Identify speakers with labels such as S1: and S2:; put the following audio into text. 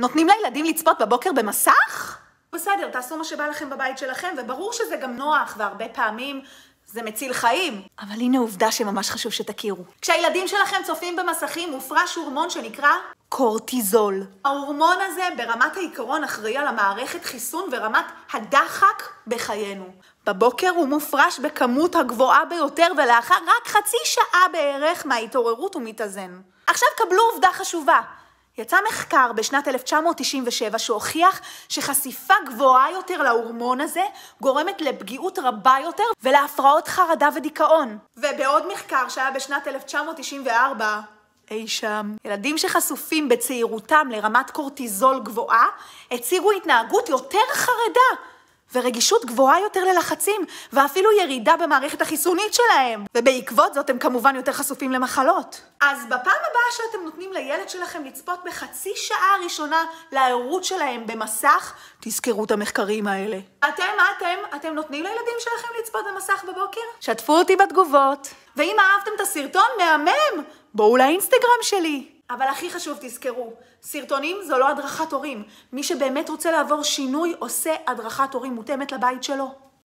S1: נותנים לילדים לצפות בבוקר במסך? בסדר, תעשו מה שבא לכם בבית שלכם, וברור שזה גם נוח, והרבה פעמים זה מציל חיים. אבל הנה עובדה שממש חשוב שתכירו. כשהילדים שלכם צופים במסכים, מופרש הורמון שנקרא קורטיזול. ההורמון הזה ברמת העיקרון אחראי על המערכת חיסון ורמת הדחק בחיינו. בבוקר הוא מופרש בכמות הגבוהה ביותר, ולאחר רק חצי שעה בערך מההתעוררות הוא מתאזן. עכשיו קבלו עובדה חשובה. יצא מחקר בשנת 1997 שהוכיח שחשיפה גבוהה יותר להורמון הזה גורמת לפגיעות רבה יותר ולהפרעות חרדה ודיכאון. ובעוד מחקר שהיה בשנת 1994, אי שם, ילדים שחשופים בצעירותם לרמת קורטיזול גבוהה הציגו התנהגות יותר חרדה ורגישות גבוהה יותר ללחצים, ואפילו ירידה במערכת החיסונית שלהם. ובעקבות זאת הם כמובן יותר חשופים למחלות. אז בפעם הבאה שאתם נותנים לילד שלכם לצפות בחצי שעה הראשונה לערות שלהם במסך, תזכרו את המחקרים האלה. אתם, מה אתם? אתם נותנים לילדים שלכם לצפות במסך בבוקר? שתפו אותי בתגובות. ואם אהבתם את הסרטון, מהמם! בואו לאינסטגרם שלי. אבל הכי חשוב, תזכרו, סרטונים זו לא הדרכת הורים. מי שבאמת רוצה לעבור שינוי, עושה הדרכת הורים מותאמת לבית שלו.